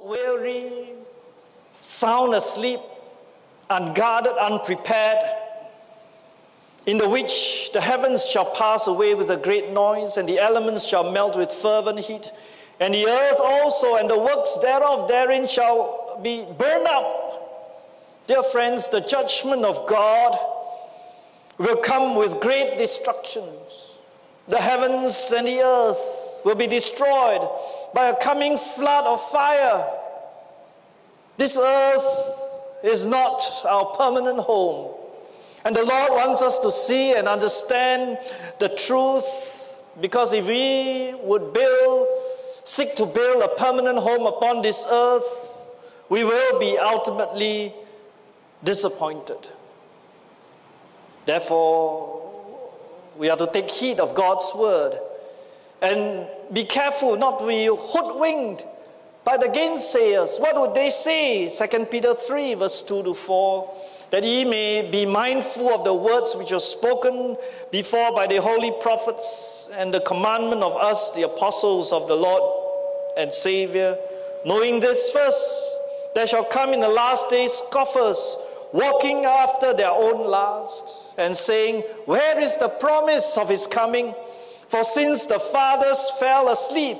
weary, sound asleep, unguarded, unprepared, in the which the heavens shall pass away with a great noise, and the elements shall melt with fervent heat, and the earth also and the works thereof therein shall be burned up. Dear friends, the judgment of God will come with great destructions. The heavens and the earth will be destroyed by a coming flood of fire. This earth is not our permanent home. And the Lord wants us to see and understand the truth because if we would build, seek to build a permanent home upon this earth, we will be ultimately disappointed. Therefore, we are to take heed of God's word and be careful not to be hoodwinked by the gainsayers. What would they say? 2 Peter 3, verse 2 to 4. That ye may be mindful of the words which were spoken before by the holy prophets and the commandment of us, the apostles of the Lord and Savior. Knowing this first, there shall come in the last days scoffers, walking after their own lust, and saying, Where is the promise of his coming? For since the fathers fell asleep,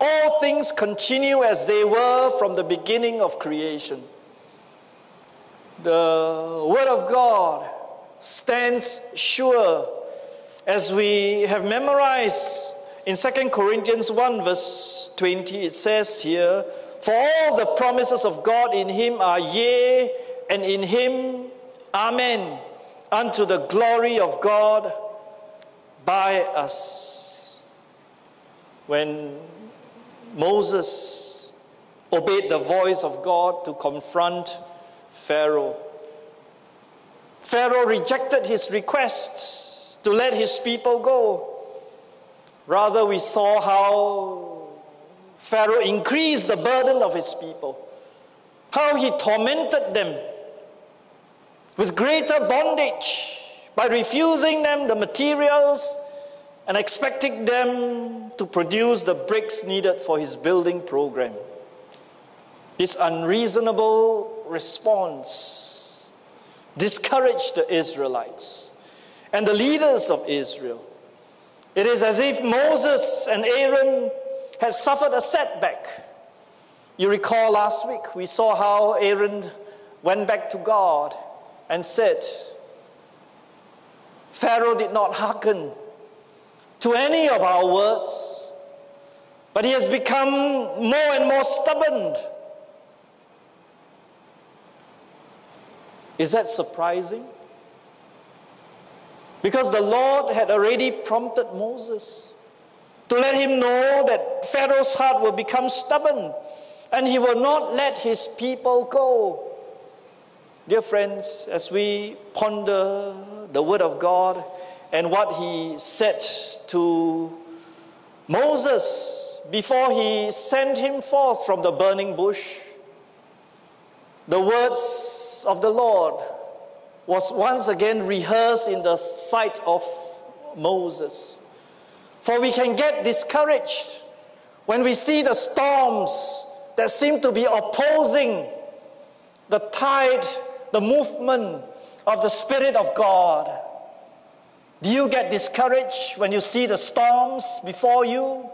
all things continue as they were from the beginning of creation. The Word of God stands sure as we have memorized in 2 Corinthians 1, verse 20. It says here, For all the promises of God in Him are yea, and in Him, Amen, unto the glory of God by us. When Moses obeyed the voice of God to confront Pharaoh, Pharaoh rejected his requests to let his people go. Rather, we saw how Pharaoh increased the burden of his people, how he tormented them with greater bondage by refusing them the materials and expecting them to produce the bricks needed for his building program. This unreasonable response discouraged the Israelites and the leaders of Israel. It is as if Moses and Aaron had suffered a setback. You recall last week we saw how Aaron went back to God and said, Pharaoh did not hearken to any of our words, but he has become more and more stubborn. Is that surprising? Because the Lord had already prompted Moses to let him know that Pharaoh's heart will become stubborn and he will not let his people go. Dear friends, as we ponder the Word of God and what He said to Moses before He sent him forth from the burning bush, the words of the Lord was once again rehearsed in the sight of Moses. For we can get discouraged when we see the storms that seem to be opposing the tide the movement of the Spirit of God? Do you get discouraged when you see the storms before you?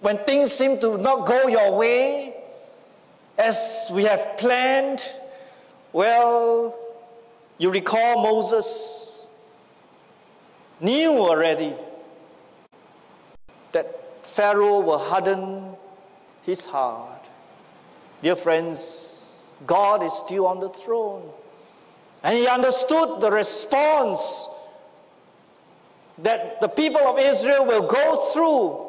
When things seem to not go your way as we have planned? Well, you recall Moses knew already that Pharaoh will harden his heart. Dear friends, God is still on the throne. And he understood the response that the people of Israel will go through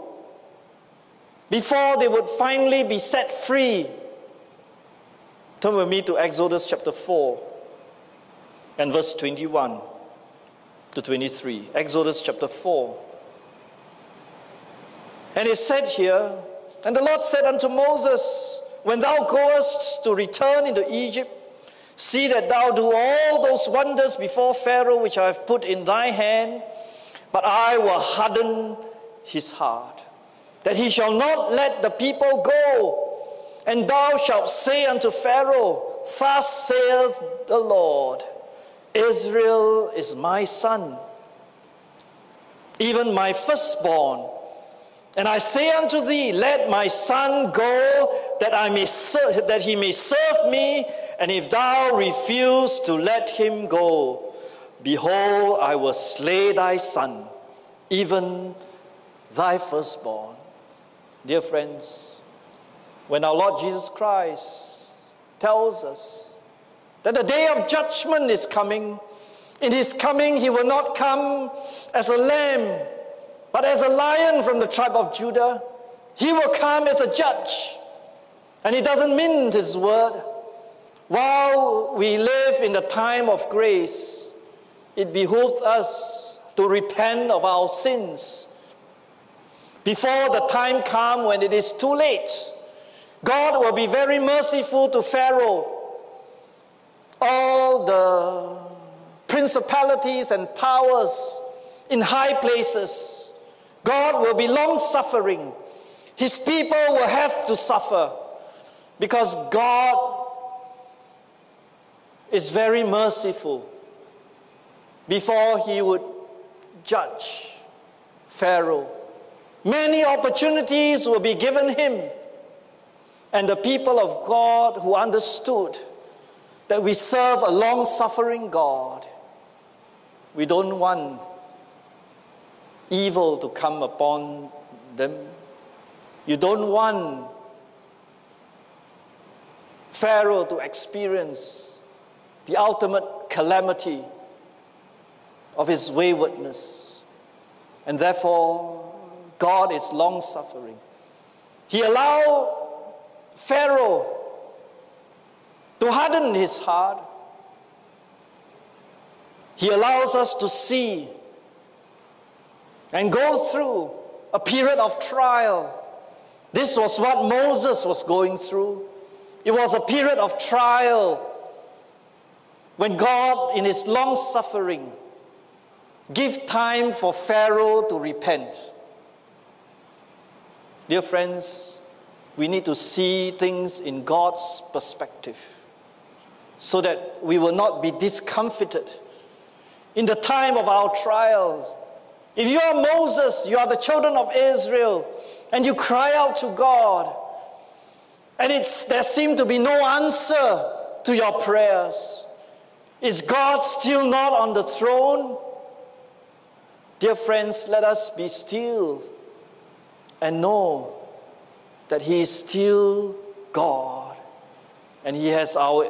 before they would finally be set free. Turn with me to Exodus chapter 4 and verse 21 to 23. Exodus chapter 4. And it said here, And the Lord said unto Moses, when thou goest to return into Egypt, see that thou do all those wonders before Pharaoh which I have put in thy hand, but I will harden his heart, that he shall not let the people go. And thou shalt say unto Pharaoh, Thus saith the Lord, Israel is my son, even my firstborn. And I say unto thee, Let my son go, that I may that he may serve me. And if thou refuse to let him go, behold, I will slay thy son, even thy firstborn. Dear friends, when our Lord Jesus Christ tells us that the day of judgment is coming, in his coming, he will not come as a lamb, but as a lion from the tribe of Judah. He will come as a judge. And he doesn't mince his word. While we live in the time of grace, it behooves us to repent of our sins before the time comes when it is too late. God will be very merciful to Pharaoh. All the principalities and powers in high places, God will be long suffering. His people will have to suffer because God is very merciful before he would judge Pharaoh. Many opportunities will be given him. And the people of God who understood that we serve a long suffering God, we don't want evil to come upon them. You don't want Pharaoh to experience the ultimate calamity of his waywardness. And therefore, God is long suffering. He allowed Pharaoh to harden his heart. He allows us to see and go through a period of trial. This was what Moses was going through. It was a period of trial when God, in his long suffering, give time for Pharaoh to repent. Dear friends, we need to see things in God's perspective so that we will not be discomfited in the time of our trials. If you are Moses, you are the children of Israel, and you cry out to God, and it's, there seems to be no answer to your prayers. Is God still not on the throne? Dear friends, let us be still and know that He is still God and He has our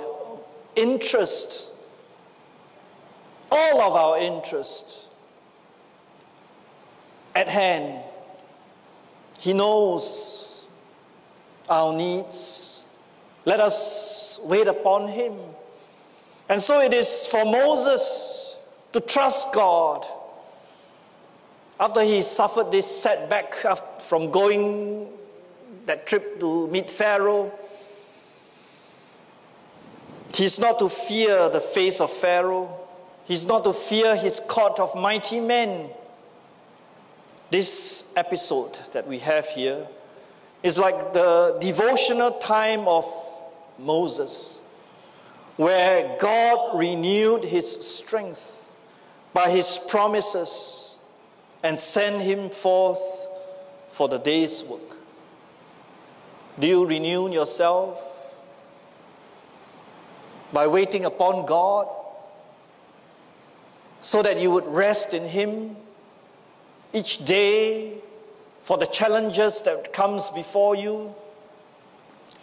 interest, all of our interest at hand. He knows our needs. Let us wait upon Him. And so it is for Moses to trust God after he suffered this setback from going that trip to meet Pharaoh, he's not to fear the face of Pharaoh. He's not to fear his court of mighty men. This episode that we have here is like the devotional time of Moses, where God renewed his strength by his promises and sent him forth for the day's work? Do you renew yourself by waiting upon God so that you would rest in him each day for the challenges that comes before you?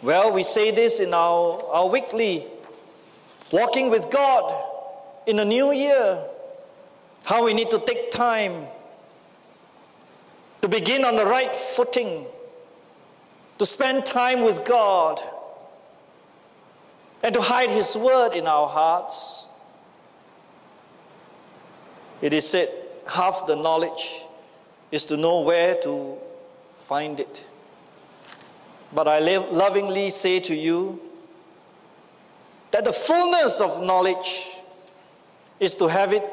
Well, we say this in our, our weekly walking with God in a new year. How we need to take time to begin on the right footing, to spend time with God, and to hide His word in our hearts. It is said half the knowledge is to know where to find it. But I lovingly say to you that the fullness of knowledge is to have it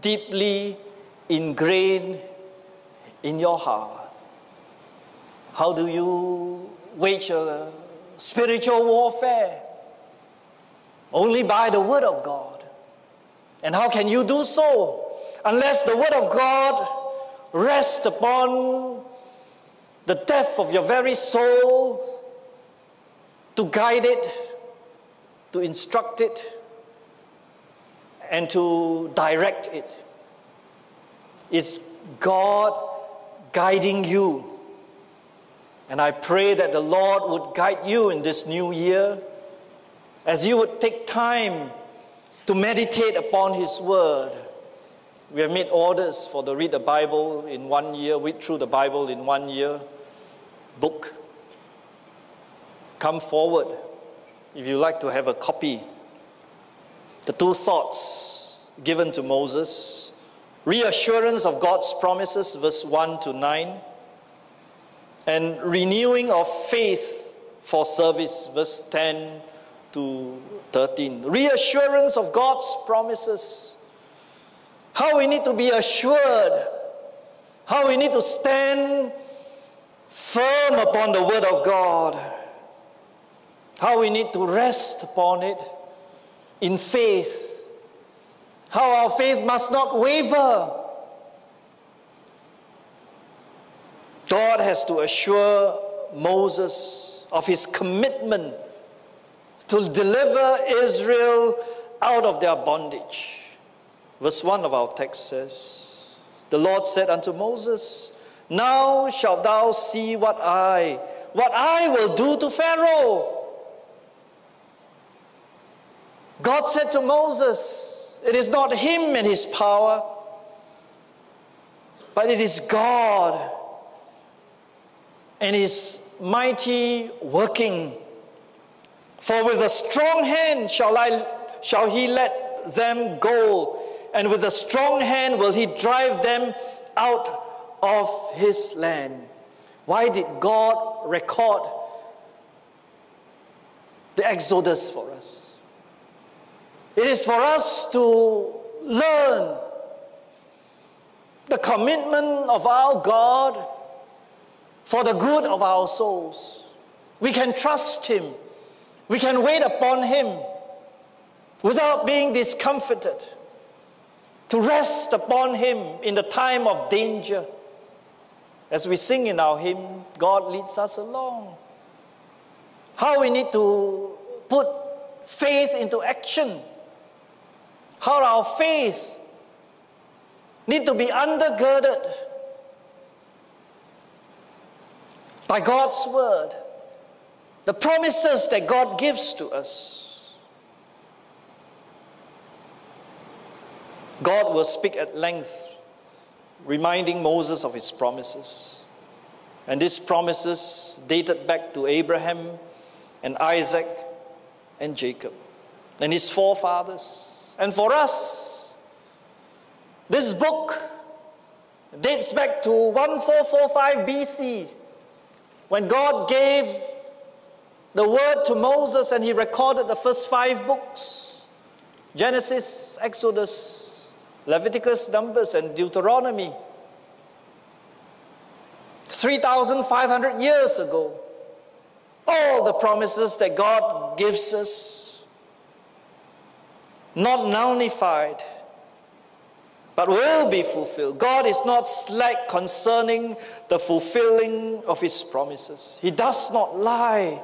deeply ingrained in your heart? How do you wage a spiritual warfare? Only by the Word of God. And how can you do so? Unless the Word of God rests upon the depth of your very soul to guide it, to instruct it, and to direct it. Is God guiding you? And I pray that the Lord would guide you in this new year as you would take time to meditate upon His Word. We have made orders for the Read the Bible in one year, read through the Bible in one year book. Come forward if you like to have a copy. The two thoughts given to Moses reassurance of God's promises, verse 1 to 9 and renewing of faith for service, verse 10 to 13. Reassurance of God's promises. How we need to be assured, how we need to stand firm upon the Word of God, how we need to rest upon it in faith, how our faith must not waver. God has to assure Moses of his commitment to deliver Israel out of their bondage. Verse 1 of our text says, The Lord said unto Moses, Now shalt thou see what I, what I will do to Pharaoh. God said to Moses, It is not him and his power, but it is God and his mighty working. For with a strong hand shall, I, shall he let them go, and with a strong hand will he drive them out of his land. Why did God record the Exodus for us? It is for us to learn the commitment of our God for the good of our souls. We can trust Him. We can wait upon Him without being discomforted, to rest upon Him in the time of danger. As we sing in our hymn, God leads us along. How we need to put faith into action. How our faith need to be undergirded by God's word, the promises that God gives to us. God will speak at length, reminding Moses of his promises. And these promises dated back to Abraham and Isaac and Jacob and his forefathers. And for us, this book dates back to 1445 BC when God gave the word to Moses and he recorded the first five books Genesis, Exodus, Leviticus, Numbers, and Deuteronomy. 3,500 years ago, all the promises that God gives us, not nullified but will be fulfilled. God is not slack concerning the fulfilling of His promises. He does not lie.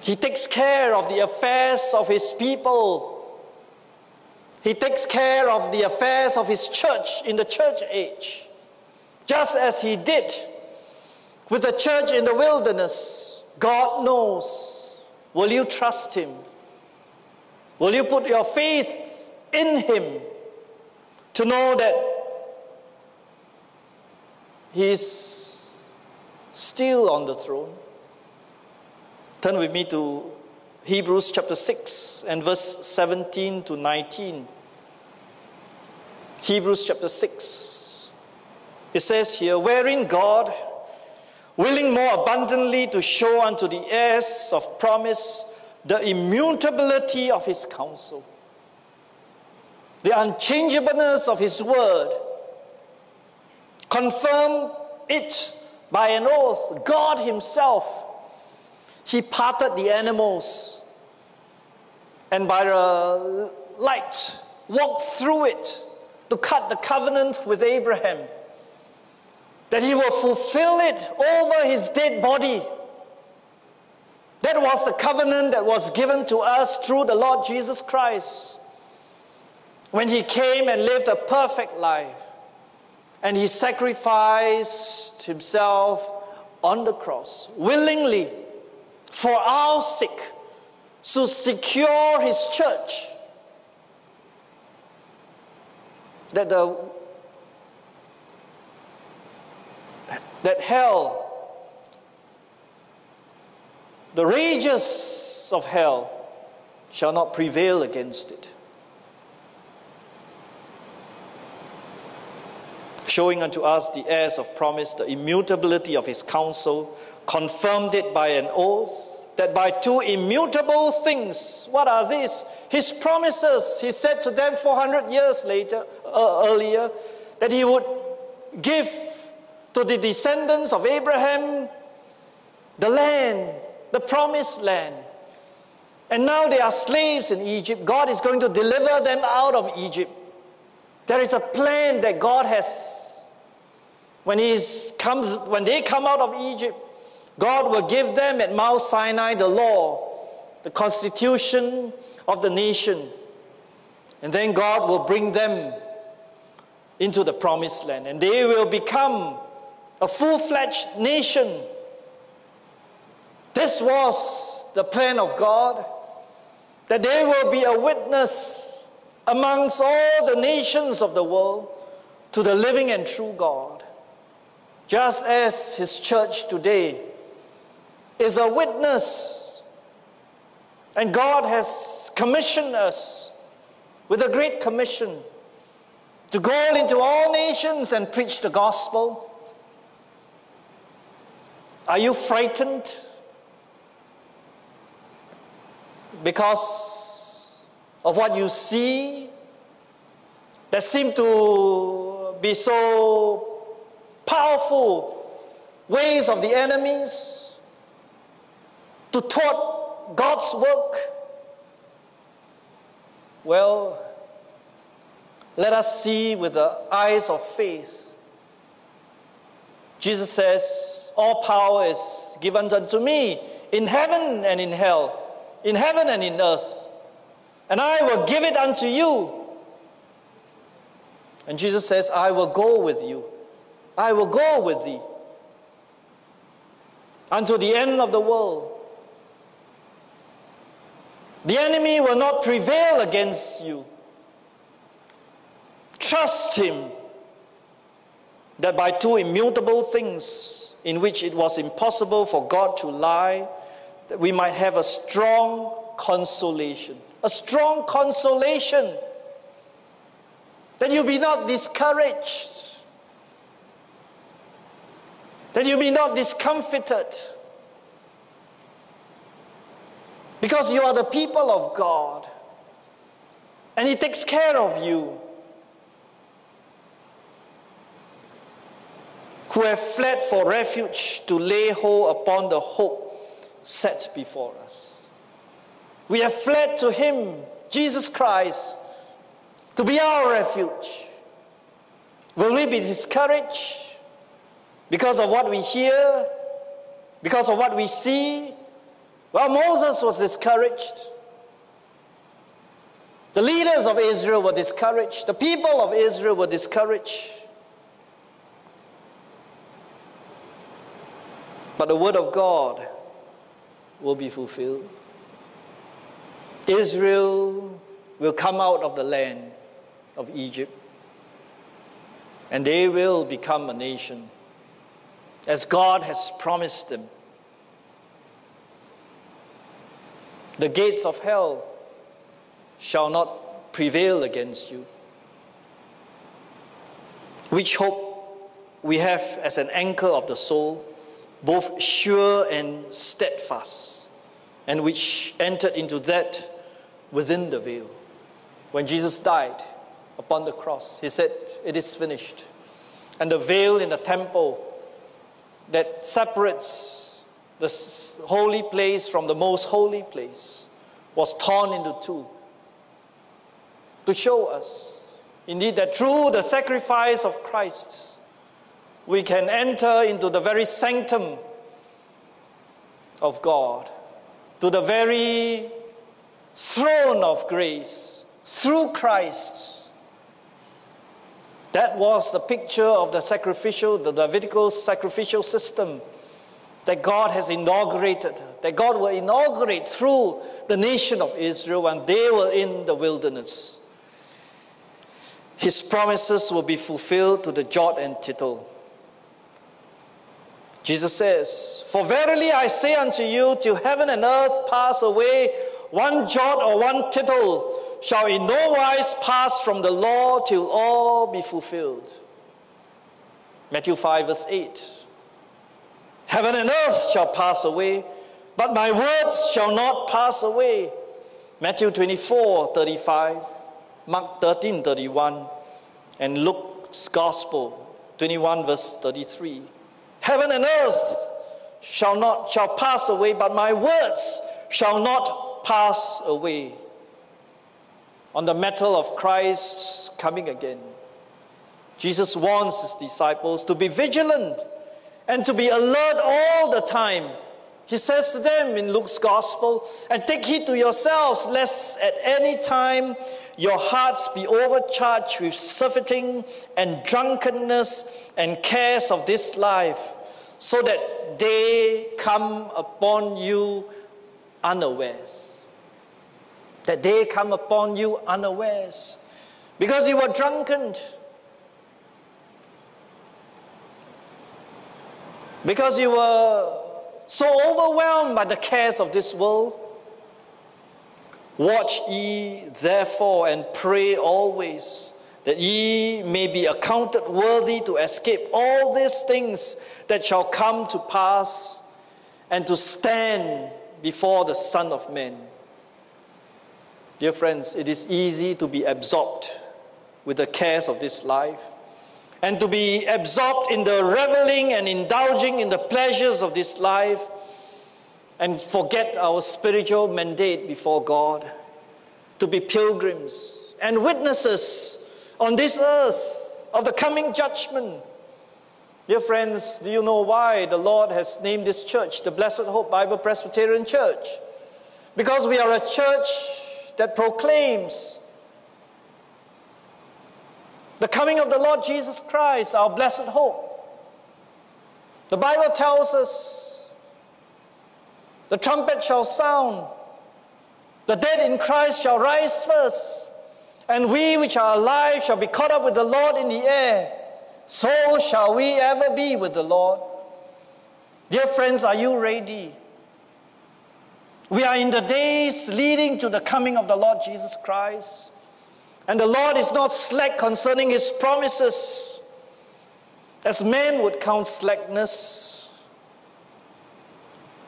He takes care of the affairs of His people. He takes care of the affairs of His church in the church age, just as He did with the church in the wilderness. God knows. Will you trust Him? Will you put your faith in Him to know that He's still on the throne. Turn with me to Hebrews chapter 6 and verse 17 to 19. Hebrews chapter 6. It says here, wherein God, willing more abundantly to show unto the heirs of promise the immutability of his counsel the unchangeableness of His Word, confirm it by an oath, God Himself, He parted the animals and by the light walked through it to cut the covenant with Abraham, that He will fulfill it over His dead body. That was the covenant that was given to us through the Lord Jesus Christ when He came and lived a perfect life and he sacrificed himself on the cross willingly for our sake to secure his church. That the that hell, the rages of hell, shall not prevail against it. showing unto us the heirs of promise, the immutability of his counsel, confirmed it by an oath, that by two immutable things, what are these? His promises, he said to them 400 years later, uh, earlier, that he would give to the descendants of Abraham the land, the promised land. And now they are slaves in Egypt. God is going to deliver them out of Egypt. There is a plan that God has when, he's comes, when they come out of Egypt, God will give them at Mount Sinai the law, the constitution of the nation. And then God will bring them into the promised land. And they will become a full fledged nation. This was the plan of God that they will be a witness amongst all the nations of the world to the living and true God just as his church today is a witness. And God has commissioned us with a great commission to go into all nations and preach the gospel. Are you frightened? Because of what you see that seem to be so powerful ways of the enemies to thwart God's work? Well, let us see with the eyes of faith. Jesus says, All power is given unto me in heaven and in hell, in heaven and in earth, and I will give it unto you. And Jesus says, I will go with you. I will go with thee until the end of the world. The enemy will not prevail against you. Trust him that by two immutable things in which it was impossible for God to lie, that we might have a strong consolation. A strong consolation. That you be not discouraged that you be not discomfited. Because you are the people of God. And He takes care of you. Who have fled for refuge to lay hold upon the hope set before us. We have fled to Him, Jesus Christ, to be our refuge. Will we be discouraged? because of what we hear, because of what we see. Well, Moses was discouraged. The leaders of Israel were discouraged. The people of Israel were discouraged. But the word of God will be fulfilled. Israel will come out of the land of Egypt and they will become a nation as God has promised them. The gates of hell shall not prevail against you. Which hope we have as an anchor of the soul, both sure and steadfast, and which entered into that within the veil. When Jesus died upon the cross, he said, It is finished. And the veil in the temple that separates the holy place from the most holy place was torn into two to show us, indeed, that through the sacrifice of Christ, we can enter into the very sanctum of God, to the very throne of grace through Christ. That was the picture of the sacrificial, the Levitical sacrificial system that God has inaugurated, that God will inaugurate through the nation of Israel when they were in the wilderness. His promises will be fulfilled to the jot and tittle. Jesus says, For verily I say unto you, till heaven and earth pass away, one jot or one tittle shall in no wise pass from the law till all be fulfilled. Matthew 5, verse 8. Heaven and earth shall pass away, but my words shall not pass away. Matthew 24, 35, Mark 13, 31, and Luke's Gospel 21, verse 33. Heaven and earth shall not shall pass away, but my words shall not pass away. On the metal of Christ's coming again, Jesus warns his disciples to be vigilant and to be alert all the time. He says to them in Luke's gospel, and take heed to yourselves, lest at any time your hearts be overcharged with surfeiting and drunkenness and cares of this life, so that they come upon you unawares. That they come upon you unawares. Because you were drunken. Because you were so overwhelmed by the cares of this world. Watch ye therefore and pray always that ye may be accounted worthy to escape all these things that shall come to pass and to stand before the Son of Man. Dear friends, it is easy to be absorbed with the cares of this life and to be absorbed in the reveling and indulging in the pleasures of this life and forget our spiritual mandate before God to be pilgrims and witnesses on this earth of the coming judgment. Dear friends, do you know why the Lord has named this church the Blessed Hope Bible Presbyterian Church? Because we are a church that proclaims the coming of the Lord Jesus Christ, our blessed hope. The Bible tells us the trumpet shall sound. The dead in Christ shall rise first. And we which are alive shall be caught up with the Lord in the air. So shall we ever be with the Lord. Dear friends, are you ready? We are in the days leading to the coming of the Lord Jesus Christ. And the Lord is not slack concerning his promises, as men would count slackness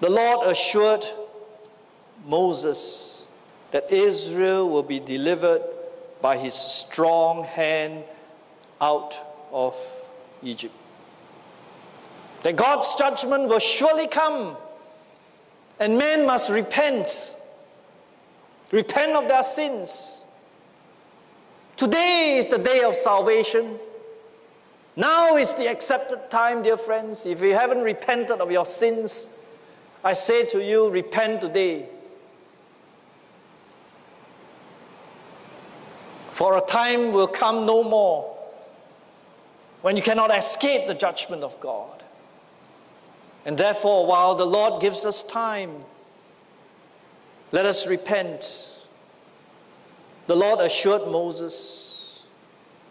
the Lord assured Moses that Israel will be delivered by his strong hand out of Egypt. That God's judgment will surely come, and men must repent. Repent of their sins. Today is the day of salvation. Now is the accepted time, dear friends. If you haven't repented of your sins, I say to you, repent today. For a time will come no more when you cannot escape the judgment of God. And therefore, while the Lord gives us time, let us repent. The Lord assured Moses,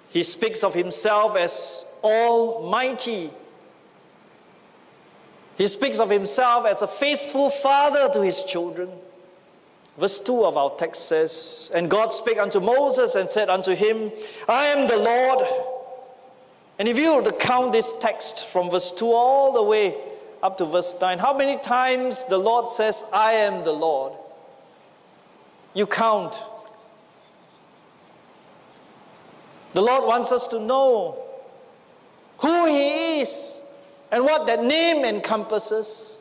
He speaks of Himself as Almighty he speaks of himself as a faithful father to his children. Verse 2 of our text says, And God spake unto Moses and said unto him, I am the Lord. And if you were to count this text from verse 2 all the way up to verse 9, how many times the Lord says, I am the Lord? You count. The Lord wants us to know who He is and what that name encompasses,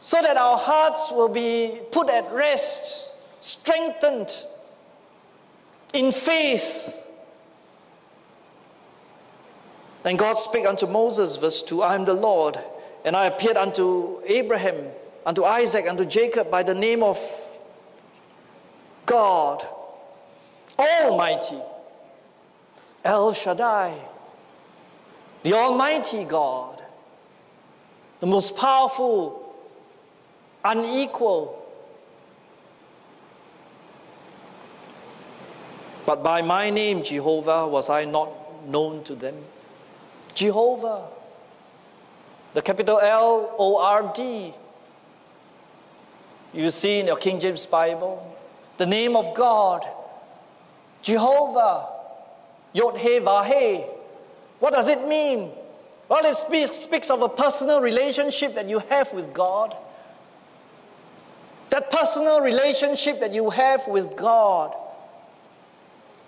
so that our hearts will be put at rest, strengthened in faith. And God spake unto Moses, verse 2 I am the Lord, and I appeared unto Abraham, unto Isaac, unto Jacob by the name of God, Almighty, El Shaddai, the Almighty God, the most powerful, unequal. But by my name, Jehovah, was I not known to them. Jehovah, the capital L O R D. You see in your King James Bible, the name of God, Jehovah, Yod He Vahe. What does it mean? Well, it speaks of a personal relationship that you have with God. That personal relationship that you have with God.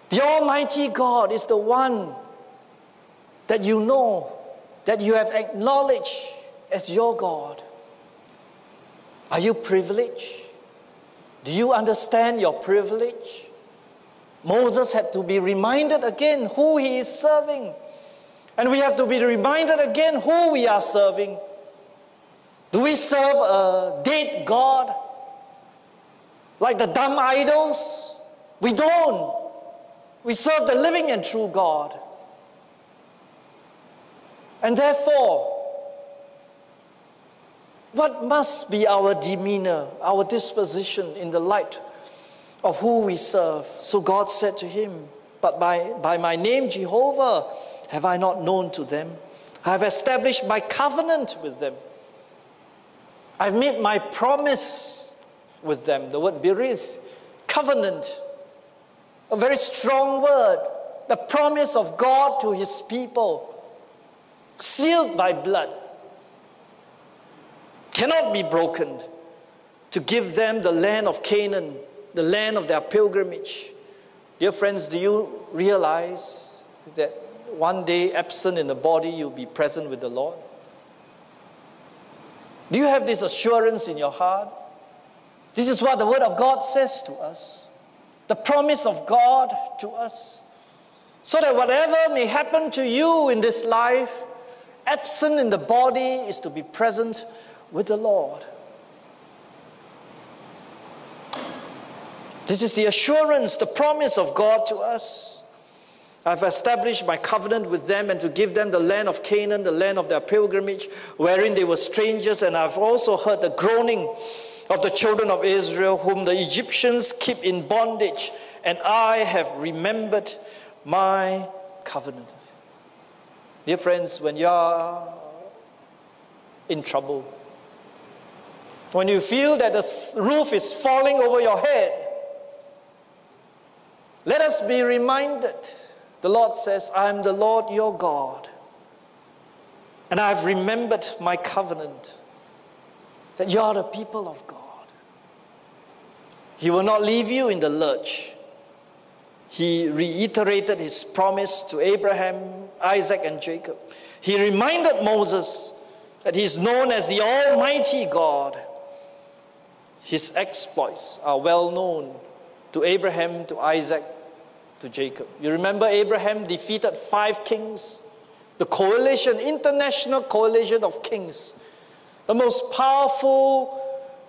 The Almighty God is the one that you know, that you have acknowledged as your God. Are you privileged? Do you understand your privilege? Moses had to be reminded again who he is serving. And we have to be reminded again who we are serving. Do we serve a dead God? Like the dumb idols? We don't. We serve the living and true God. And therefore, what must be our demeanor, our disposition in the light of who we serve? So God said to him, But by, by my name, Jehovah, have I not known to them? I have established my covenant with them. I've made my promise with them. The word berith, covenant, a very strong word. The promise of God to his people, sealed by blood, cannot be broken to give them the land of Canaan, the land of their pilgrimage. Dear friends, do you realize that one day, absent in the body, you'll be present with the Lord? Do you have this assurance in your heart? This is what the Word of God says to us the promise of God to us. So that whatever may happen to you in this life, absent in the body is to be present with the Lord. This is the assurance, the promise of God to us. I've established my covenant with them and to give them the land of Canaan, the land of their pilgrimage, wherein they were strangers. And I've also heard the groaning of the children of Israel, whom the Egyptians keep in bondage. And I have remembered my covenant. Dear friends, when you are in trouble, when you feel that the roof is falling over your head, let us be reminded the Lord says, I am the Lord your God. And I've remembered my covenant that you are the people of God. He will not leave you in the lurch. He reiterated his promise to Abraham, Isaac, and Jacob. He reminded Moses that he is known as the Almighty God. His exploits are well known to Abraham, to Isaac, to Jacob. You remember Abraham defeated five kings, the coalition, international coalition of kings, the most powerful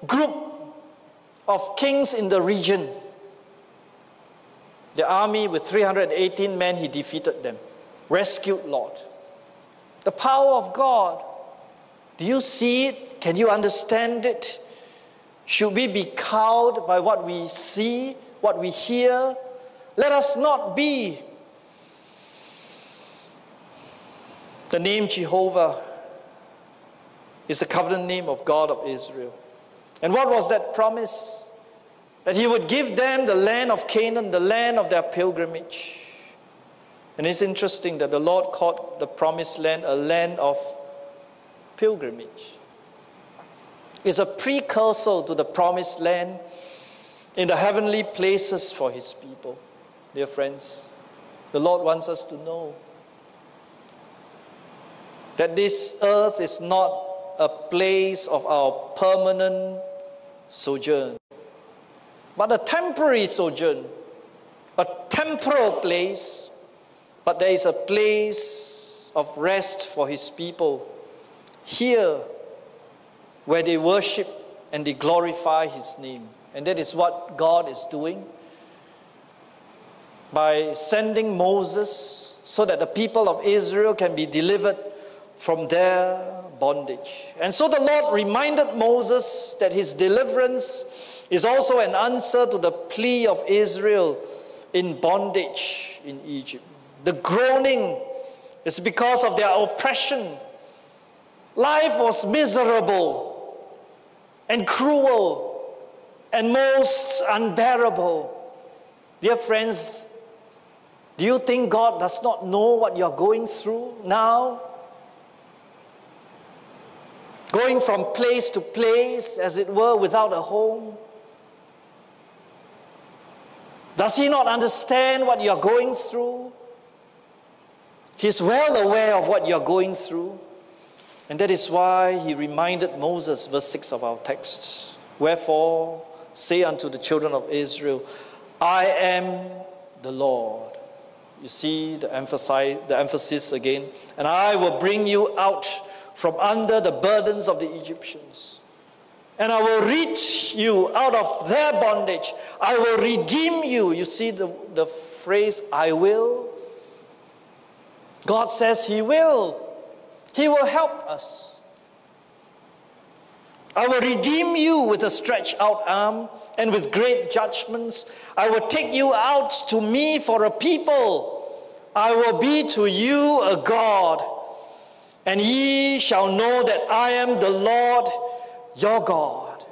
group of kings in the region. The army with 318 men, he defeated them, rescued Lot. The power of God. Do you see it? Can you understand it? Should we be cowed by what we see, what we hear, let us not be. The name Jehovah is the covenant name of God of Israel. And what was that promise? That He would give them the land of Canaan, the land of their pilgrimage. And it's interesting that the Lord called the promised land a land of pilgrimage. It's a precursor to the promised land in the heavenly places for His people dear friends. The Lord wants us to know that this earth is not a place of our permanent sojourn, but a temporary sojourn, a temporal place, but there is a place of rest for his people here where they worship and they glorify his name. And that is what God is doing by sending Moses so that the people of Israel can be delivered from their bondage. And so the Lord reminded Moses that his deliverance is also an answer to the plea of Israel in bondage in Egypt. The groaning is because of their oppression. Life was miserable and cruel and most unbearable. Dear friends, do you think God does not know what you're going through now? Going from place to place, as it were, without a home? Does He not understand what you're going through? He's well aware of what you're going through. And that is why He reminded Moses, verse 6 of our text Wherefore, say unto the children of Israel, I am the Lord. You see the, emphasize, the emphasis again. And I will bring you out from under the burdens of the Egyptians. And I will reach you out of their bondage. I will redeem you. You see the, the phrase, I will? God says He will. He will help us. I will redeem you with a stretched out arm and with great judgments. I will take you out to me for a people. I will be to you a God, and ye shall know that I am the Lord your God,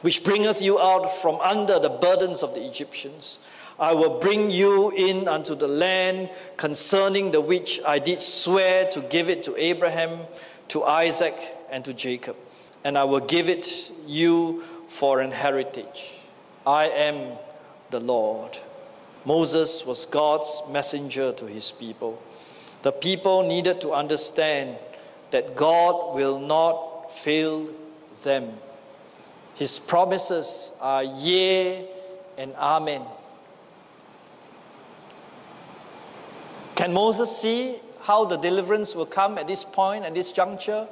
which bringeth you out from under the burdens of the Egyptians. I will bring you in unto the land concerning the which I did swear to give it to Abraham, to Isaac, and to Jacob, and I will give it you for an heritage. I am the Lord. Moses was God's messenger to his people. The people needed to understand that God will not fail them. His promises are yea and amen. Can Moses see how the deliverance will come at this point, at this juncture?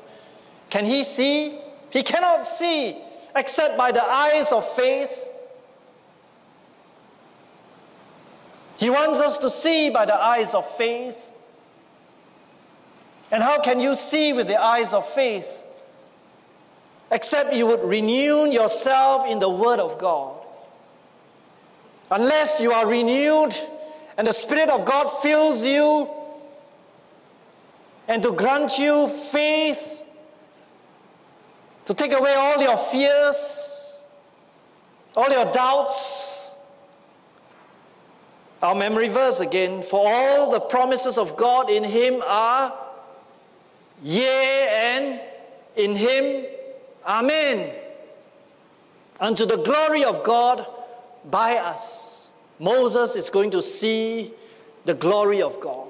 Can he see? He cannot see except by the eyes of faith. He wants us to see by the eyes of faith. And how can you see with the eyes of faith? Except you would renew yourself in the Word of God. Unless you are renewed and the Spirit of God fills you and to grant you faith, to take away all your fears, all your doubts. Our memory verse again for all the promises of God in Him are yea and in Him, Amen. Unto the glory of God by us. Moses is going to see the glory of God.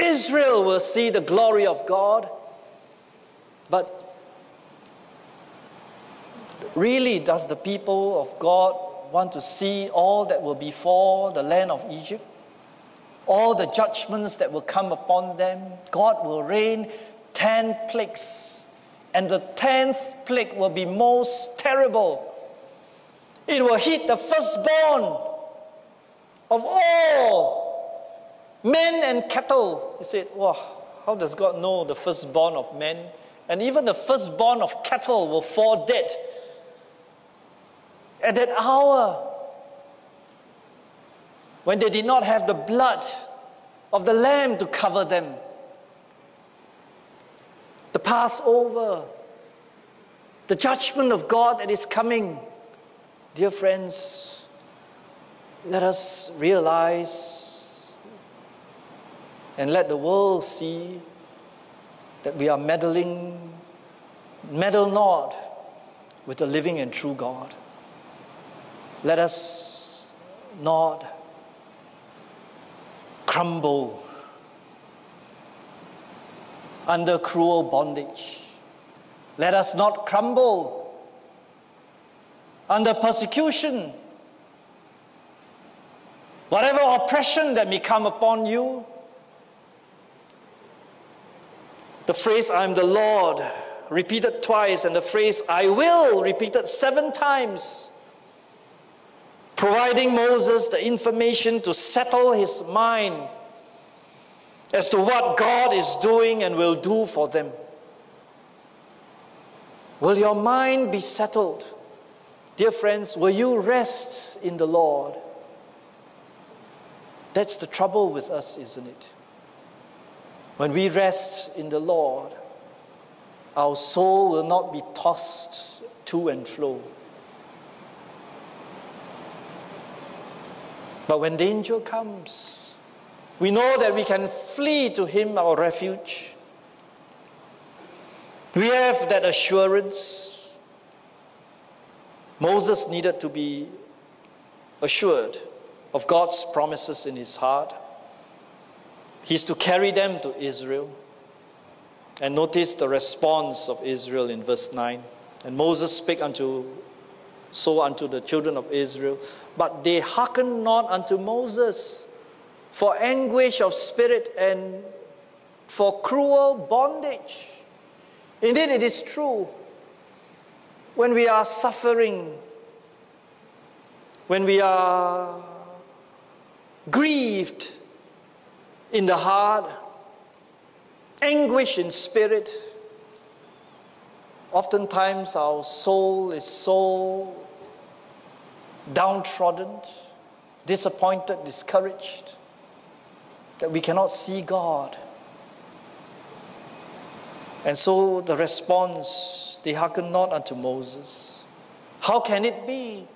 Israel will see the glory of God. But really, does the people of God want to see all that will befall the land of Egypt? All the judgments that will come upon them? God will rain 10 plagues, and the 10th plague will be most terrible. It will hit the firstborn of all men and cattle. He said, wow, how does God know the firstborn of men? and even the firstborn of cattle will fall dead. At that hour, when they did not have the blood of the lamb to cover them, the Passover, the judgment of God that is coming, dear friends, let us realize and let the world see that we are meddling, meddle not with the living and true God. Let us not crumble under cruel bondage. Let us not crumble under persecution. Whatever oppression that may come upon you, the phrase, I am the Lord, repeated twice, and the phrase, I will, repeated seven times, providing Moses the information to settle his mind as to what God is doing and will do for them. Will your mind be settled? Dear friends, will you rest in the Lord? That's the trouble with us, isn't it? When we rest in the Lord, our soul will not be tossed to and fro. But when danger comes, we know that we can flee to Him, our refuge. We have that assurance. Moses needed to be assured of God's promises in his heart. He's to carry them to Israel. And notice the response of Israel in verse 9. And Moses spake unto so unto the children of Israel, but they hearkened not unto Moses for anguish of spirit and for cruel bondage. Indeed, it is true. When we are suffering, when we are grieved in the heart, anguish in spirit, oftentimes our soul is so downtrodden, disappointed, discouraged, that we cannot see God. And so the response, they hearken not unto Moses. How can it be?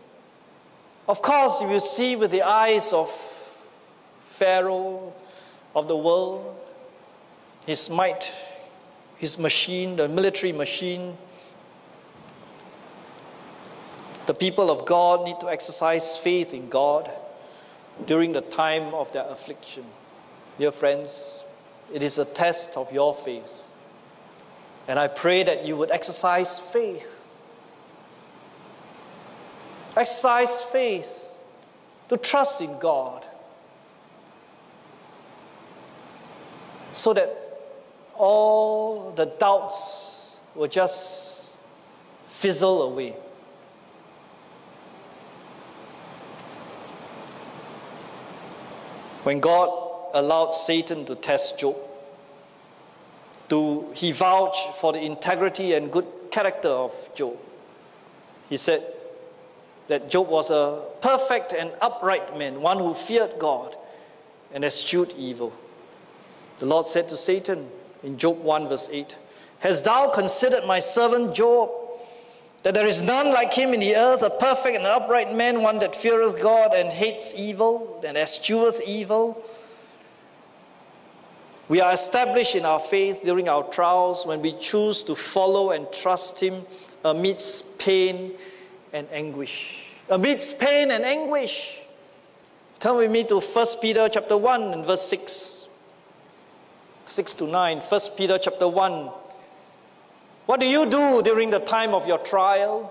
Of course, if you see with the eyes of Pharaoh of the world, his might, his machine, the military machine, the people of God need to exercise faith in God during the time of their affliction. Dear friends, it is a test of your faith. And I pray that you would exercise faith. Exercise faith to trust in God. So that all the doubts will just fizzle away. When God allowed Satan to test Job, to, he vouched for the integrity and good character of Job. He said that Job was a perfect and upright man, one who feared God and eschewed evil. The Lord said to Satan in Job 1, verse 8, Hast thou considered my servant Job, that there is none like him in the earth, a perfect and upright man, one that feareth God and hates evil and escheweth evil? We are established in our faith during our trials when we choose to follow and trust Him amidst pain and anguish. Amidst pain and anguish. Turn with me to 1 Peter chapter 1 and verse 6. 6 to 9. 1 Peter chapter 1. What do you do during the time of your trial?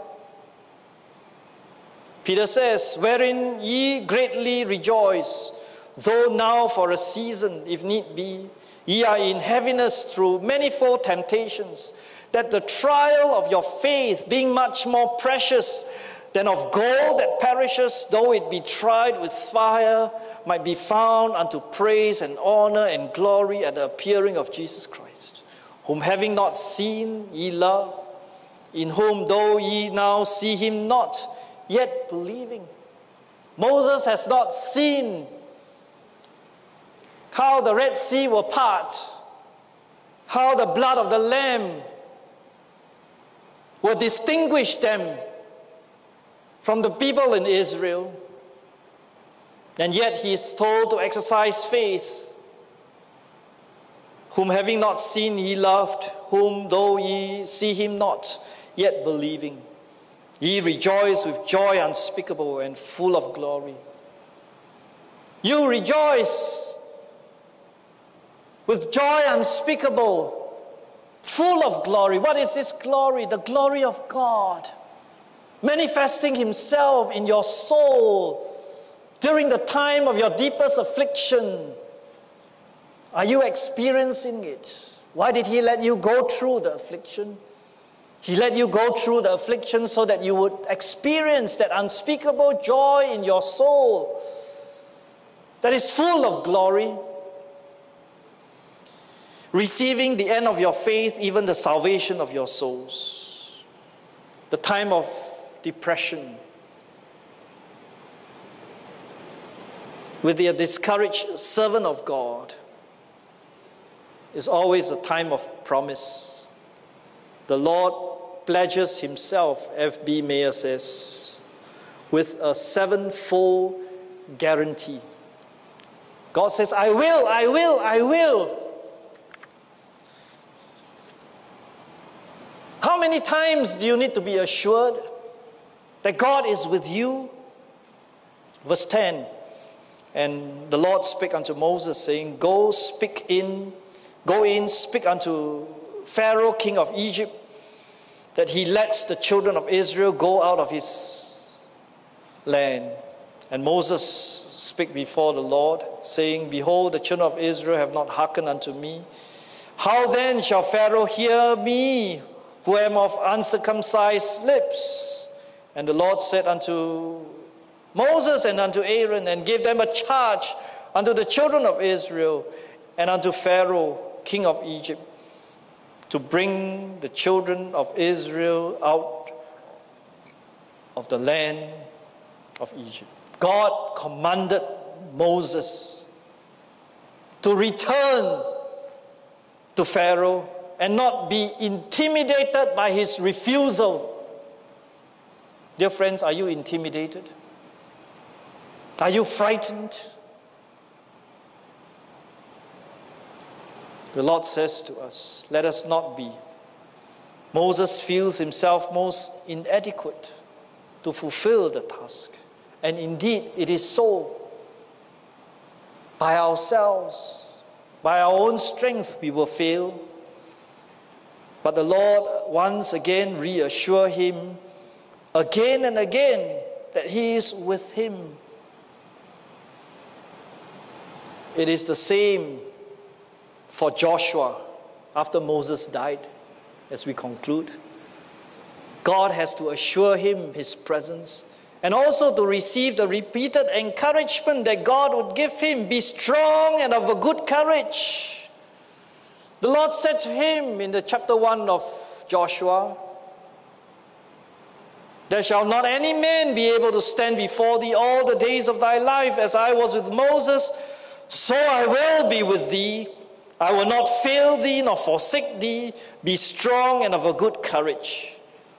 Peter says, Wherein ye greatly rejoice, though now for a season, if need be, Ye are in heaviness through manifold temptations, that the trial of your faith, being much more precious than of gold that perishes, though it be tried with fire, might be found unto praise and honor and glory at the appearing of Jesus Christ, whom having not seen ye love, in whom though ye now see him not, yet believing. Moses has not seen how the Red Sea will part, how the blood of the Lamb will distinguish them from the people in Israel. And yet he is told to exercise faith, whom having not seen ye loved, whom though ye see him not, yet believing. Ye rejoice with joy unspeakable and full of glory. You rejoice with joy unspeakable, full of glory. What is this glory? The glory of God, manifesting Himself in your soul during the time of your deepest affliction. Are you experiencing it? Why did He let you go through the affliction? He let you go through the affliction so that you would experience that unspeakable joy in your soul that is full of glory. Receiving the end of your faith, even the salvation of your souls. The time of depression. With the discouraged servant of God is always a time of promise. The Lord pledges himself, F.B. Meyer says, with a sevenfold guarantee. God says, I will, I will, I will. How many times do you need to be assured that God is with you? Verse 10 And the Lord spake unto Moses, saying, Go speak in, go in, speak unto Pharaoh, king of Egypt, that he lets the children of Israel go out of his land. And Moses spake before the Lord, saying, Behold, the children of Israel have not hearkened unto me. How then shall Pharaoh hear me, who am of uncircumcised lips? And the Lord said unto Moses and unto Aaron, and gave them a charge unto the children of Israel and unto Pharaoh, king of Egypt to bring the children of Israel out of the land of Egypt. God commanded Moses to return to Pharaoh and not be intimidated by his refusal. Dear friends, are you intimidated? Are you frightened? The Lord says to us, Let us not be. Moses feels himself most inadequate to fulfill the task. And indeed, it is so. By ourselves, by our own strength, we will fail. But the Lord once again reassure him again and again that he is with him. It is the same for Joshua after Moses died, as we conclude. God has to assure him his presence and also to receive the repeated encouragement that God would give him be strong and of a good courage. The Lord said to him in the chapter 1 of Joshua, There shall not any man be able to stand before thee all the days of thy life, as I was with Moses, so I will be with thee. I will not fail thee nor forsake thee. Be strong and of a good courage.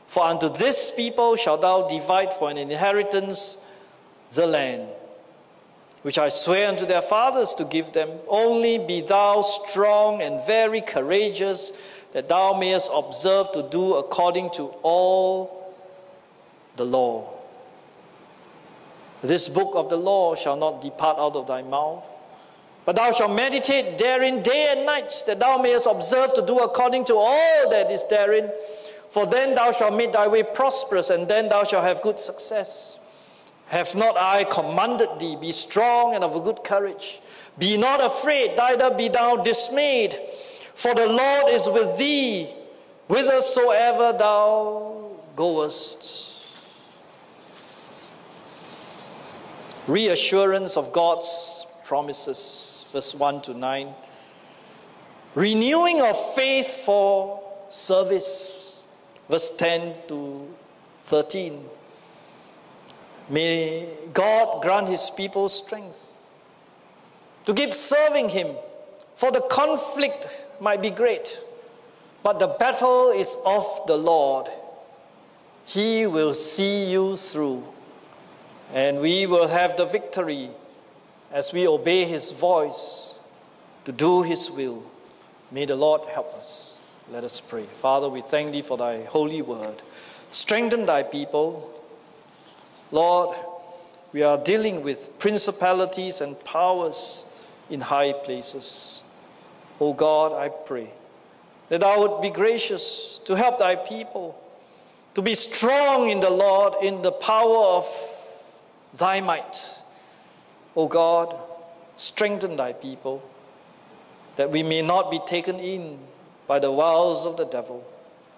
For unto this people shalt thou divide for an inheritance the land, which I swear unto their fathers to give them. Only be thou strong and very courageous, that thou mayest observe to do according to all the law. This book of the law shall not depart out of thy mouth but thou shalt meditate therein day and night, that thou mayest observe to do according to all that is therein. For then thou shalt make thy way prosperous, and then thou shalt have good success. Have not I commanded thee? Be strong and of a good courage. Be not afraid, neither be thou dismayed. For the Lord is with thee, whithersoever thou goest. Reassurance of God's promises verse 1 to 9. Renewing of faith for service, verse 10 to 13. May God grant his people strength to keep serving him, for the conflict might be great, but the battle is of the Lord. He will see you through, and we will have the victory as we obey His voice to do His will. May the Lord help us. Let us pray. Father, we thank Thee for Thy holy word. Strengthen Thy people. Lord, we are dealing with principalities and powers in high places. O God, I pray that thou would be gracious to help thy people to be strong in the Lord in the power of thy might. O God, strengthen thy people that we may not be taken in by the wiles of the devil,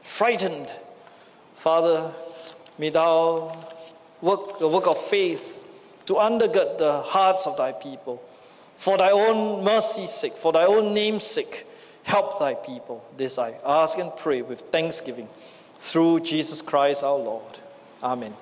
frightened. Father, may thou work the work of faith to undergird the hearts of thy people. For thy own mercy's sake, for thy own name's sake, help thy people. This I ask and pray with thanksgiving through Jesus Christ our Lord. Amen.